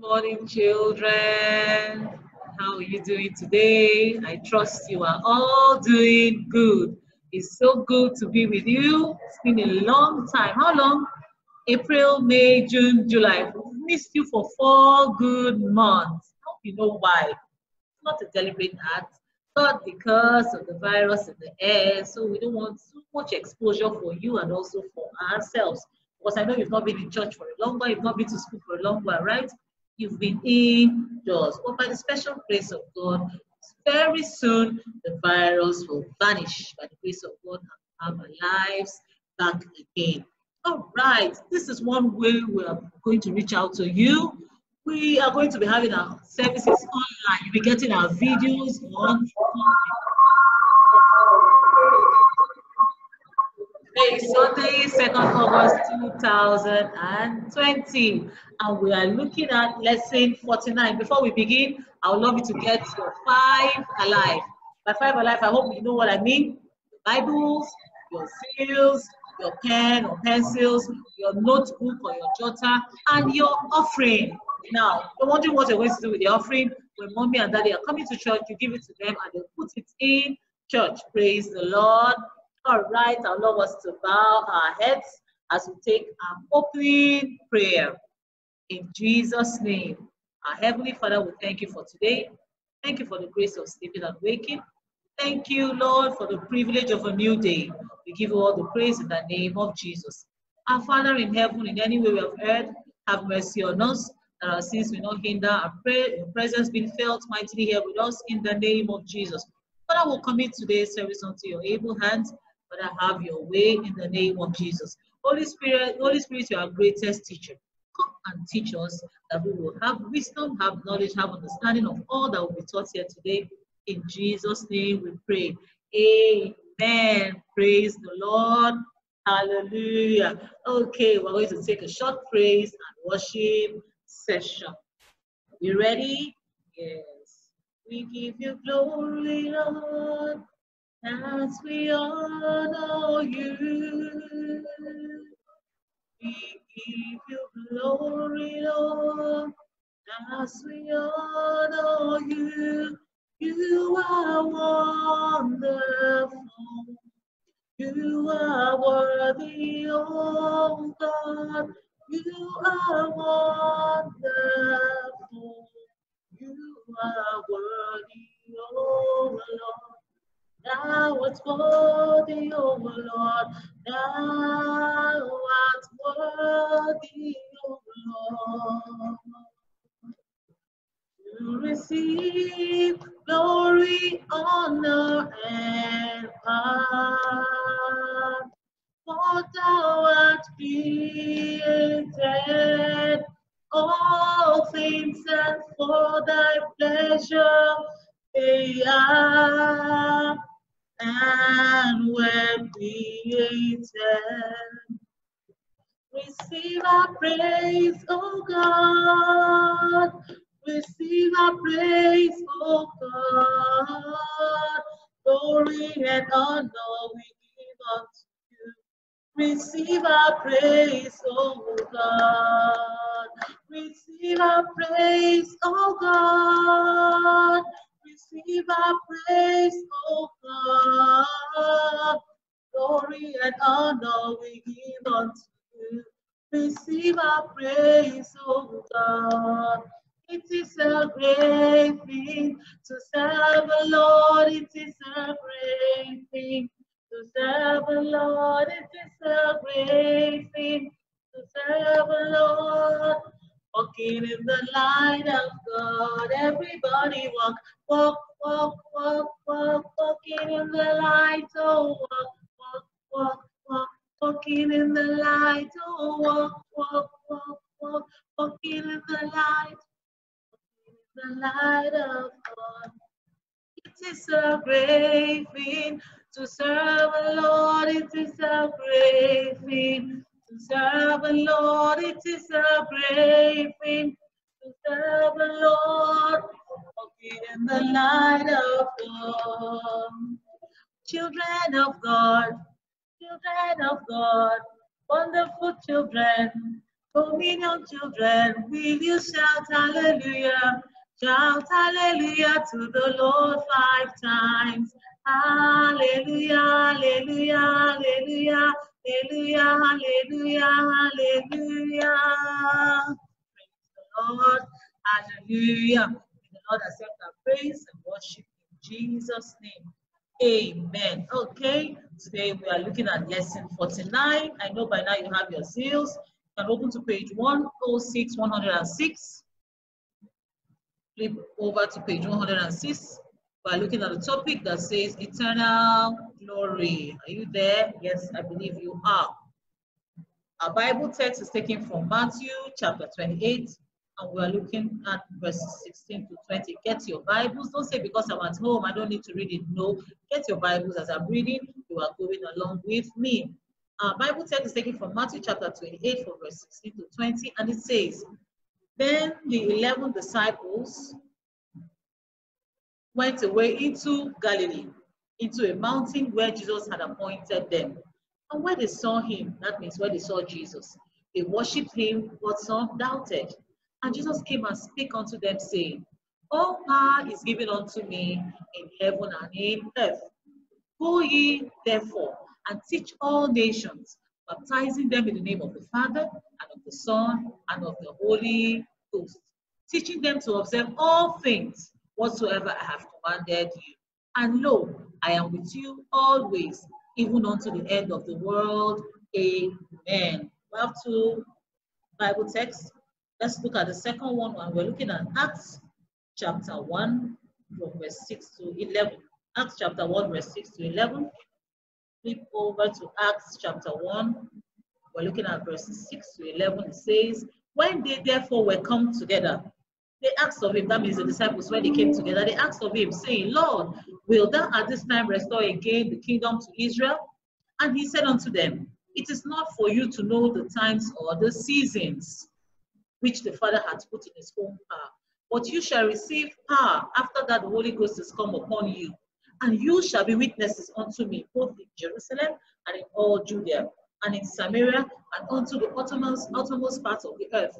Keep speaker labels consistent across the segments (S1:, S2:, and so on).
S1: morning, children. How are you doing today? I trust you are all doing good. It's so good to be with you. It's been a long time. How long? April, May, June, July. I've missed you for four good months. I hope you know why. It's not a deliberate act, but because of the virus in the air. So we don't want too much exposure for you and also for ourselves. Because I know you've not been in church for a long while, you've not been to school for a long while, right? You've been indoors. But by the special grace of God, very soon the virus will vanish by the grace of God and have our lives back again. All right, this is one way we are going to reach out to you. We are going to be having our services online. You'll be getting our videos on Today is Sunday, 2nd August 2020, and we are looking at lesson 49. Before we begin, I would love you to get your five alive. By five alive, I hope you know what I mean. Your Bibles, your seals, your pen or pencils, your notebook or your jotter, and your offering. Now, you're wondering what you're going to do with the offering. When mommy and daddy are coming to church, you give it to them and they put it in church. Praise the Lord. All right, love us to bow our heads as we take our opening prayer. In Jesus' name, our Heavenly Father, we thank you for today. Thank you for the grace of sleeping and waking. Thank you, Lord, for the privilege of a new day. We give you all the praise in the name of Jesus. Our Father in heaven, in any way we have heard, have mercy on us, that our sins will not hinder our prayer, your presence being felt mightily here with us in the name of Jesus. Father, we'll commit today's service unto your able hands. Father, have your way in the name of Jesus. Holy Spirit, Holy Spirit, you are greatest teacher. Come and teach us that we will have wisdom, have knowledge, have understanding of all that will be taught here today. In Jesus' name we pray. Amen. Praise the Lord. Hallelujah. Okay, we're going to take a short praise and worship session. You ready? Yes. We give you glory, Lord, as we honor you. We give you glory, Lord, as we honor you. You are wonderful. You are worthy, oh God. You are wonderful. You are worthy, oh Lord. Thou art worthy, oh Lord. Thou art worthy, oh Lord. To receive glory, honor, and power. For thou art created all things, and for thy pleasure they are and were created. Receive our praise, O God. Receive our praise, O God. Glory and honor we give unto you. Receive our praise, O God. Receive our praise, O God. Receive our praise, O God. Glory and honor we give unto you. Receive our praise, O God. It is a great thing to serve the Lord. It is a great thing to serve the Lord. It is a great thing to serve the Lord. Walking in the light of God. Everybody walk, walk, walk, walk, walk. Walking in the light, oh, walk, walk, walk, walk. Walking in the light, oh, walk, walk, walk, walk. Walking in the light in the light of God. It is a great thing to serve the Lord. It is a great thing serve the Lord. It is a great thing to serve the Lord. Walking in the light of God. Children of God, children of God, wonderful children, Dominion children, will you shout hallelujah? Shout hallelujah to the Lord five times. Hallelujah, hallelujah, hallelujah, hallelujah, hallelujah, hallelujah. Praise the Lord, hallelujah. May the Lord accept our praise and worship in Jesus' name. Amen. Okay, today we are looking at lesson 49. I know by now you have your seals. You can open to page 106, 106. Flip over to page 106 by looking at the topic that says eternal glory. Are you there? Yes, I believe you are. Our Bible text is taken from Matthew chapter 28, and we're looking at verses 16 to 20. Get your Bibles. Don't say because I'm at home, I don't need to read it. No, get your Bibles as I'm reading. You are going along with me. Our Bible text is taken from Matthew chapter 28, from verse 16 to 20, and it says, Then the 11 disciples went away into Galilee, into a mountain where Jesus had appointed them. And when they saw him, that means when they saw Jesus, they worshipped him, but some doubted. And Jesus came and spake unto them, saying, All power is given unto me in heaven and in earth. Go ye therefore and teach all nations, baptizing them in the name of the Father and of the Son and of the Holy Ghost, teaching them to observe all things whatsoever I have commanded you. And lo, I am with you always, even unto the end of the world. Amen. We have two Bible texts. Let's look at the second one, and we're looking at Acts chapter 1, from verse 6 to 11. Acts chapter 1, verse 6 to 11. Flip over to Acts chapter 1. We're looking at verses 6 to 11. It says, When they therefore were come together, they asked of him, that means the disciples, when they came together, they asked of him, saying, Lord, will thou at this time restore again the kingdom to Israel? And he said unto them, It is not for you to know the times or the seasons which the Father hath put in his own power, but you shall receive power after that the Holy Ghost is come upon you. And you shall be witnesses unto me, both in Jerusalem and in all Judea, and in Samaria, and unto the uttermost, uttermost part of the earth.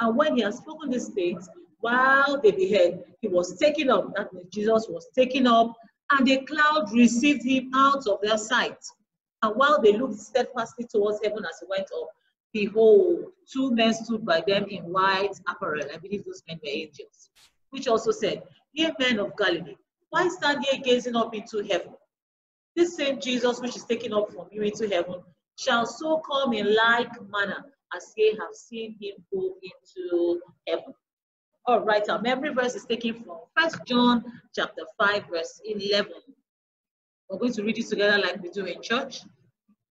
S1: And when he had spoken these things, while they beheld, he was taken up, that means Jesus was taken up, and a cloud received him out of their sight. And while they looked steadfastly towards heaven as he went up, behold, two men stood by them in white apparel. I believe those men were angels, which also said, Ye men of Galilee, why stand ye gazing up into heaven? This same Jesus which is taken up from you into heaven shall so come in like manner as ye have seen him go into heaven. All right, our memory verse is taken from First John chapter 5, verse 11. We're going to read it together like we do in church.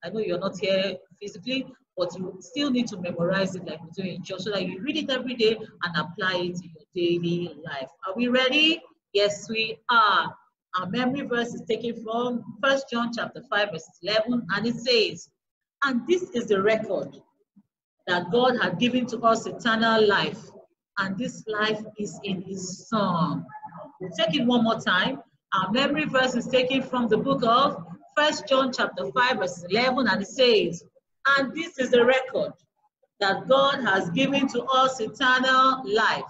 S1: I know you're not here physically, but you still need to memorize it like we do in church so that you read it every day and apply it in your daily life. Are we ready? Yes, we are. Our memory verse is taken from First John chapter 5, verse 11, and it says, And this is the record that God had given to us eternal life, and this life is in his Son. We'll take it one more time. Our memory verse is taken from the book of First John chapter 5, verse 11, and it says, And this is the record that God has given to us eternal life,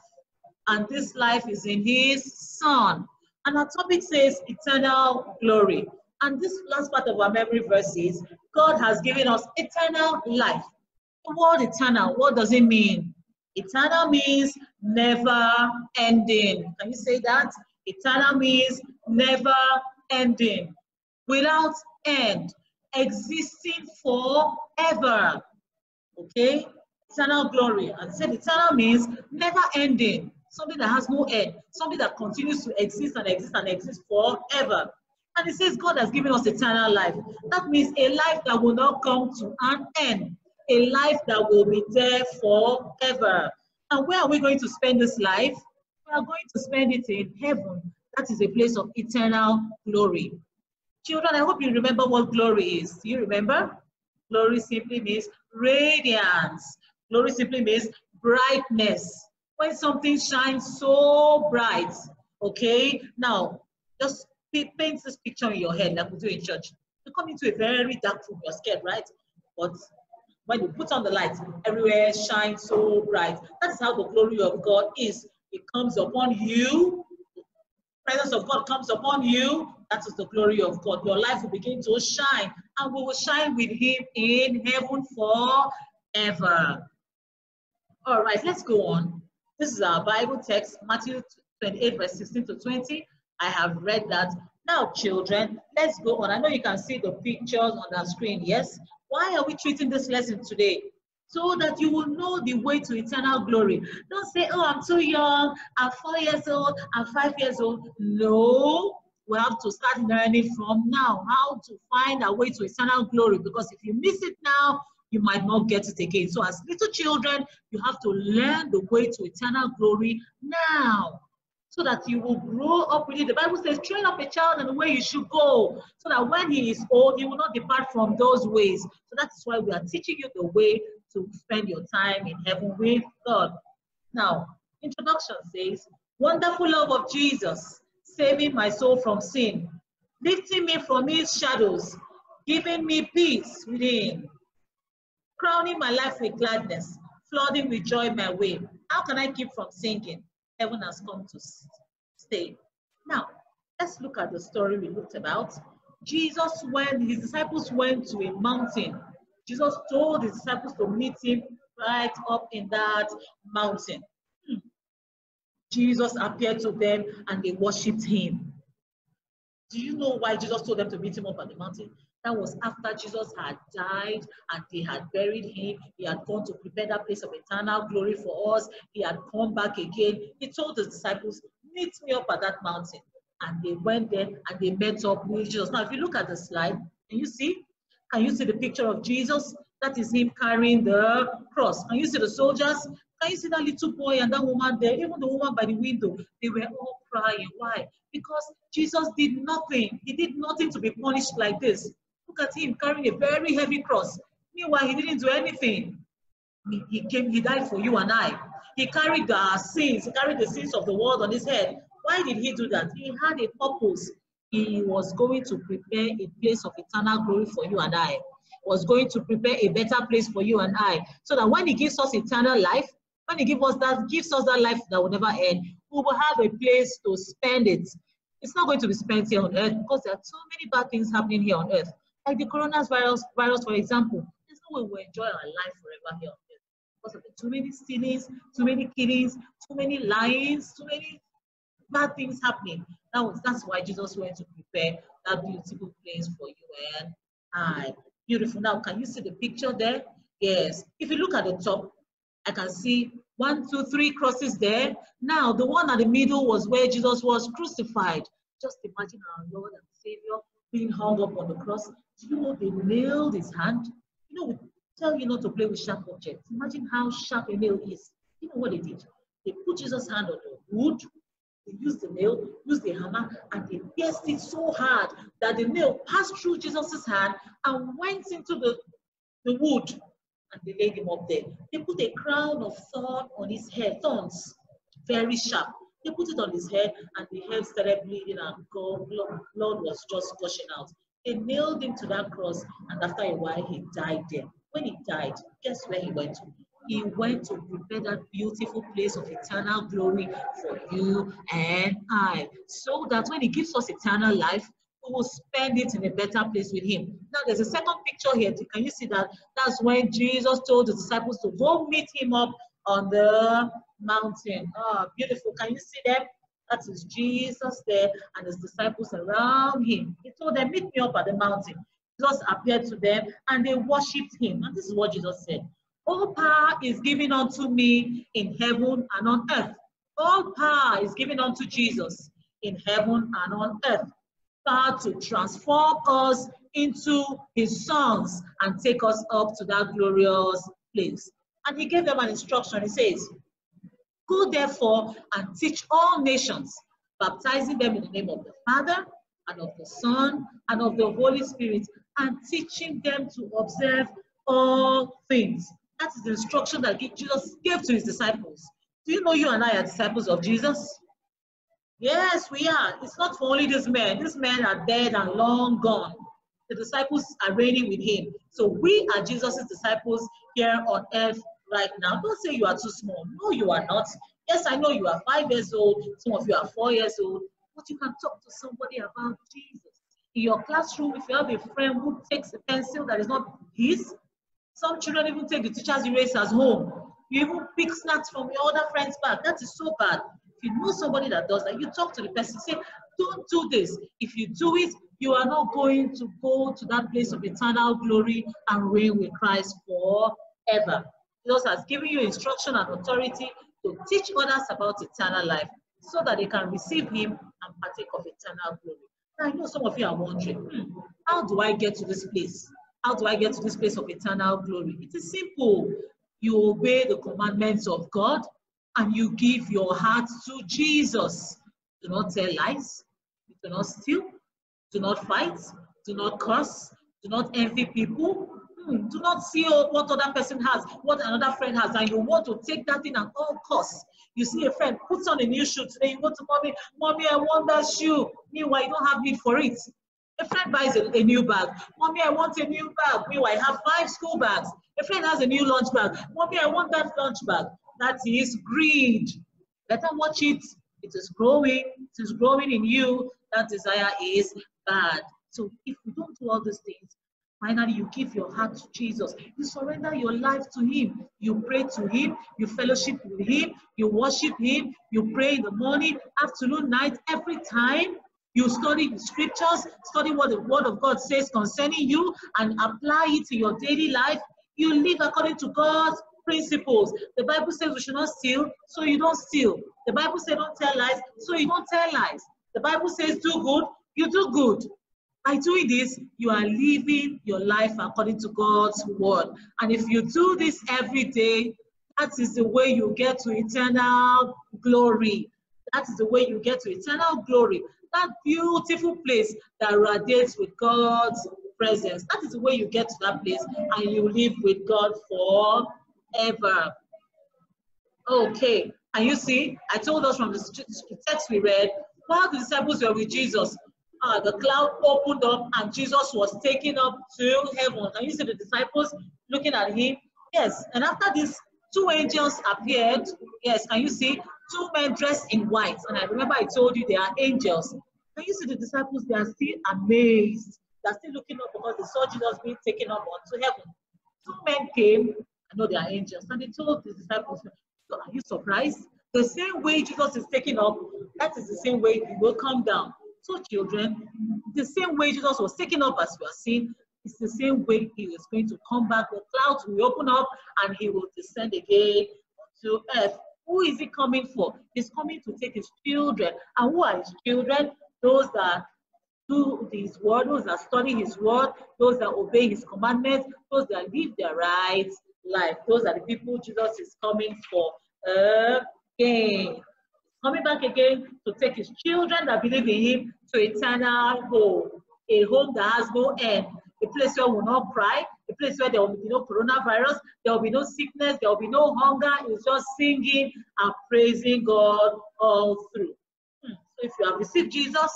S1: and this life is in his Son. And our topic says eternal glory. And this last part of our memory verse is God has given us eternal life. The word eternal, what does it mean? Eternal means never ending. Can you say that? Eternal means never ending, without end, existing forever. Okay? Eternal glory. And said eternal means never ending, something that has no end, something that continues to exist and exist and exist forever. And it says God has given us eternal life. That means a life that will not come to an end, a life that will be there forever. And where are we going to spend this life? We are going to spend it in heaven. That is a place of eternal glory. Children, I hope you remember what glory is. Do you remember? Glory simply means radiance. Glory simply means brightness. When something shines so bright, okay? Now, just paint this picture in your head like we do in church. You come into a very dark room, you're scared, right? But When you put on the light, everywhere shines so bright. That is how the glory of God is. It comes upon you. The presence of God comes upon you. That is the glory of God. Your life will begin to shine, and we will shine with Him in heaven forever. All right, let's go on. This is our Bible text, Matthew 28, verse 16 to 20. I have read that. Now, children, let's go on. I know you can see the pictures on the screen, yes? Why are we treating this lesson today? So that you will know the way to eternal glory. Don't say, oh, I'm too young, I'm four years old, I'm five years old. No, we have to start learning from now how to find our way to eternal glory because if you miss it now, you might not get it again. So as little children, you have to learn the way to eternal glory now so that you will grow up with it. The Bible says, train up a child in the way you should go, so that when he is old, he will not depart from those ways. So that's why we are teaching you the way to spend your time in heaven with God. Now, introduction says, wonderful love of Jesus, saving my soul from sin, lifting me from his shadows, giving me peace within, crowning my life with gladness, flooding with joy my way. How can I keep from singing? Heaven has come to stay. Now, let's look at the story we looked about. Jesus, when his disciples went to a mountain, Jesus told his disciples to meet him right up in that mountain. Hmm. Jesus appeared to them and they worshipped him. Do you know why Jesus told them to meet him up on the mountain? That was after Jesus had died and they had buried him. He had gone to prepare that place of eternal glory for us. He had come back again. He told his disciples, Meet me up at that mountain. And they went there and they met up with Jesus. Now, if you look at the slide, can you see? Can you see the picture of Jesus? That is him carrying the cross. Can you see the soldiers? Can you see that little boy and that woman there? Even the woman by the window, they were all crying. Why? Because Jesus did nothing. He did nothing to be punished like this. Look at him carrying a very heavy cross. Meanwhile, he didn't do anything. He, came, he died for you and I. He carried our sins, he carried the sins of the world on his head. Why did he do that? He had a purpose. He was going to prepare a place of eternal glory for you and I. Was going to prepare a better place for you and I. So that when he gives us eternal life, when he gives us that gives us that life that will never end, we will have a place to spend it. It's not going to be spent here on earth because there are so many bad things happening here on earth. Like the coronavirus, virus, for example, there's no way we enjoy our life forever here because of the too many stealings, too many killings, too many lies, too many bad things happening. That was that's why Jesus went to prepare that beautiful place for you and I. Beautiful. Now, can you see the picture there? Yes. If you look at the top, I can see one, two, three crosses there. Now, the one at the middle was where Jesus was crucified. Just imagine our Lord and Savior being hung up on the cross. You know they nailed his hand? You know, we tell you not to play with sharp objects. Imagine how sharp a nail is. You know what they did? They put Jesus' hand on the wood, they used the nail, used the hammer, and they pierced it so hard that the nail passed through Jesus' hand and went into the, the wood. And they laid him up there. They put a crown of thorn on his head, thorns, very sharp. They put it on his head, and the head started bleeding, and blood, blood was just gushing out. They nailed him to that cross, and after a while, he died there. When he died, guess where he went to? He went to prepare that beautiful place of eternal glory for you and I, so that when he gives us eternal life, we will spend it in a better place with him. Now, there's a second picture here. Can you see that? That's when Jesus told the disciples to go meet him up on the mountain. Oh, beautiful. Can you see them? That is Jesus there and his disciples around him. He told them, Meet me up at the mountain. Jesus appeared to them and they worshipped him. And this is what Jesus said All power is given unto me in heaven and on earth. All power is given unto Jesus in heaven and on earth. Power to transform us into his sons and take us up to that glorious place. And he gave them an instruction. He says, Go therefore and teach all nations, baptizing them in the name of the Father and of the Son and of the Holy Spirit, and teaching them to observe all things. That is the instruction that Jesus gave to his disciples. Do you know you and I are disciples of Jesus? Yes, we are. It's not for only these men. These men are dead and long gone. The disciples are reigning with him. So we are Jesus' disciples here on earth right now. Don't say you are too small. No, you are not. Yes, I know you are five years old. Some of you are four years old. But you can talk to somebody about Jesus. In your classroom, if you have a friend who takes a pencil that is not his, some children even take the teacher's erasers home. You even pick snacks from your other friend's bag. That is so bad. If you know somebody that does that, you talk to the person, say, don't do this. If you do it, you are not going to go to that place of eternal glory and reign with Christ forever. Jesus has given you instruction and authority to teach others about eternal life so that they can receive him and partake of eternal glory. I know some of you are wondering, hmm, how do I get to this place? How do I get to this place of eternal glory? It is simple. You obey the commandments of God and you give your heart to Jesus. Do not tell lies. Do not steal. Do not fight. Do not curse. Do not envy people. Hmm, do not see what other person has, what another friend has, and you want to take that in at all costs. You see a friend puts on a new shoe today, you go to mommy, mommy, I want that shoe. Meanwhile, you don't have need for it. A friend buys a, a, new bag. Mommy, I want a new bag. Meanwhile, I have five school bags. A friend has a new lunch bag. Mommy, I want that lunch bag. That is greed. Better watch it. It is growing. It is growing in you. That desire is bad. So if we don't do all these things, finally you give your heart to Jesus. You surrender your life to Him. You pray to Him. You fellowship with Him. You worship Him. You pray in the morning, afternoon, night, every time. You study the scriptures, study what the word of God says concerning you, and apply it to your daily life. You live according to God's principles. The Bible says we should not steal, so you don't steal. The Bible says don't tell lies, so you don't tell lies. The Bible says do good, you do good. By doing this, you are living your life according to God's word. And if you do this every day, that is the way you get to eternal glory. That is the way you get to eternal glory. That beautiful place that radiates with God's presence. That is the way you get to that place and you live with God forever. Okay, and you see, I told us from the text we read, while the disciples were with Jesus, uh, the cloud opened up and Jesus was taken up to heaven. And you see the disciples looking at him. Yes, and after this, two angels appeared. Yes, can you see? Two men dressed in white. And I remember I told you they are angels. Can you see the disciples? They are still amazed. They're still looking up because they saw Jesus being taken up onto heaven. Two men came. I know they are angels. And they told the disciples, so are you surprised? The same way Jesus is taken up, that is the same way he will come down. So children, the same way Jesus was taken up as we are seeing, it's the same way he is going to come back. The clouds will open up and he will descend again to earth. Who is he coming for? He's coming to take his children. And who are his children? Those that do his word, those that study his word, those that obey his commandments, those that live their right life. Those are the people Jesus is coming for uh, again coming back again to take his children that believe in him to eternal home, a home that has no end, a place where we will not cry, a place where there will be no coronavirus, there will be no sickness, there will be no hunger. It's just singing and praising God all through. Hmm. So if you have received Jesus,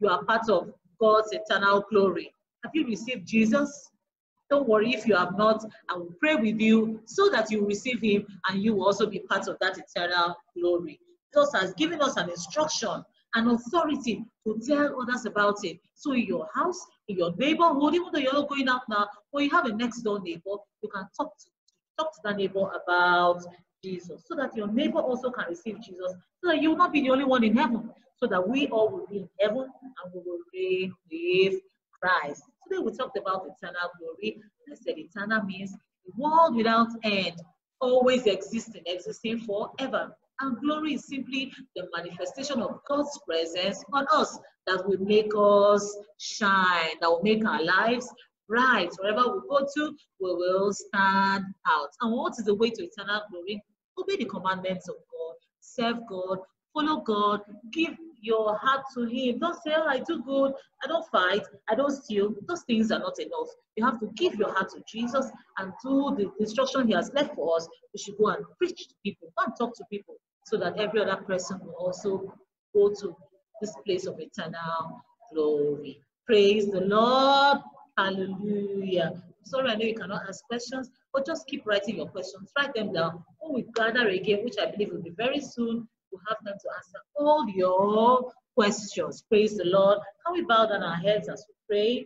S1: you are part of God's eternal glory. Have you received Jesus? Don't worry if you have not. I will pray with you so that you receive him and you will also be part of that eternal glory. Jesus has given us an instruction, an authority to tell others about it. So in your house, in your neighborhood, even though you're not going out now, or you have a next door neighbor, you can talk to, talk to that neighbor about Jesus so that your neighbor also can receive Jesus, so that you will not be the only one in heaven, so that we all will be in heaven and we will reign with Christ. Today we talked about eternal glory. I said eternal means the world without end, always existing, existing forever. And glory is simply the manifestation of God's presence on us that will make us shine, that will make our lives bright. Wherever we go to, we will stand out. And what is the way to eternal glory? Obey the commandments of God, serve God, follow God, give your heart to Him. Don't say, oh, I do good, I don't fight, I don't steal. Those things are not enough. You have to give your heart to Jesus and do the instruction He has left for us. We should go and preach to people, go and talk to people so that every other person will also go to this place of eternal glory. Praise the Lord. Hallelujah. Sorry, I know you cannot ask questions, but just keep writing your questions. Write them down. When we gather again, which I believe will be very soon, we'll have time to answer all your questions. Praise the Lord. Can we bow down our heads as we pray?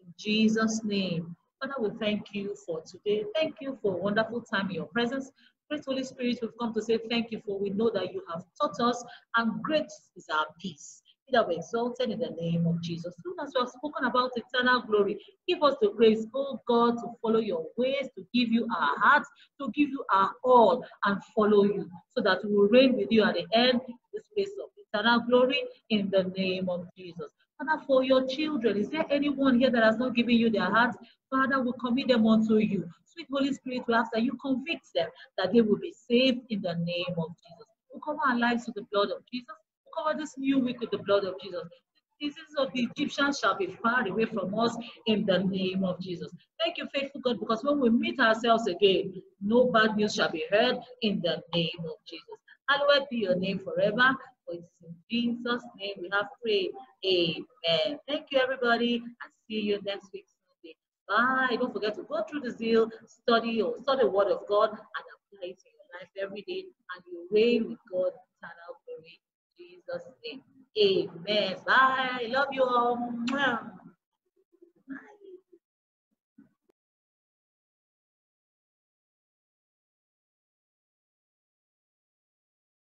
S1: In Jesus' name. Father, we thank you for today. Thank you for a wonderful time in your presence. Great Holy Spirit, we've come to say thank you for we know that you have taught us, and great is our peace. Be thou exalted in the name of Jesus. Soon as we have spoken about eternal glory, give us the grace, oh God, to follow your ways, to give you our hearts, to give you our all, and follow you, so that we will reign with you at the end, this place of eternal glory, in the name of Jesus. Father, for your children, is there anyone here that has not given you their heart? Father, we commit them unto you. Sweet Holy Spirit, we ask that you convict them that they will be saved in the name of Jesus. We cover our lives with the blood of Jesus. Cover this new week with the blood of Jesus. The diseases of the Egyptians shall be far away from us in the name of Jesus. Thank you, faithful God, because when we meet ourselves again, no bad news shall be heard in the name of Jesus. Hallowed be your name forever. For it's in Jesus' name we have prayed. Amen. Thank you, everybody, and see you next week. Sunday. Bye. Don't forget to go through the zeal, study or study the word of God, and apply it in your life every day, and you reign with God eternal glory. Jesus' name. Amen. Bye. Love you all.